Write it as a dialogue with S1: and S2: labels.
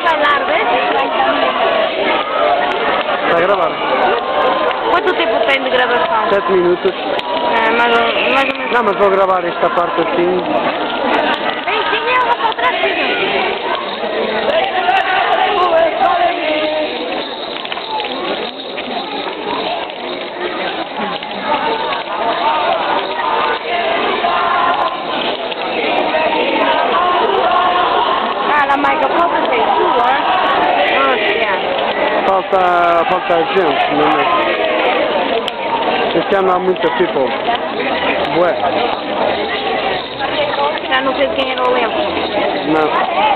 S1: a bailar, vês?
S2: Está a gravar.
S1: Quanto tempo tem de gravação?
S2: 7 minutos.
S1: É, mais, ou- mais ou menos.
S2: Não, mas vou gravar esta parte assim.
S1: Non si
S2: Falta, falta gente, não é? Este ano há muita people. Bué.
S1: Já não sei quem era o elenco.
S2: Não.